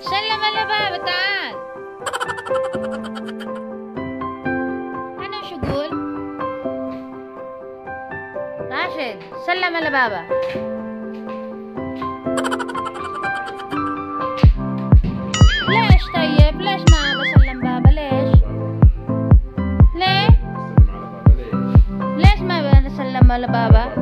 سلم على بابا تعال. أنا وش أقول؟ راشد سلم على بابا ليش طيب؟ ليش ما بسلم بابا ليش؟ ليه؟ ليش ما بسلم على بابا